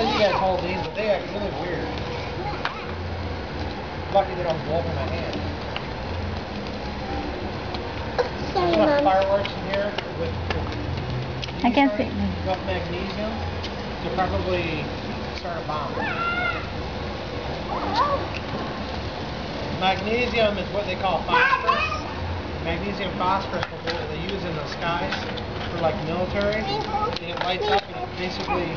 you but they act really weird. Lucky my hand. Sorry, Mom. fireworks in here with, with I can't see. Enough magnesium to probably start a bomb. Magnesium is what they call phosphorus. Magnesium phosphorus they use in the skies for like military. And it lights up and it basically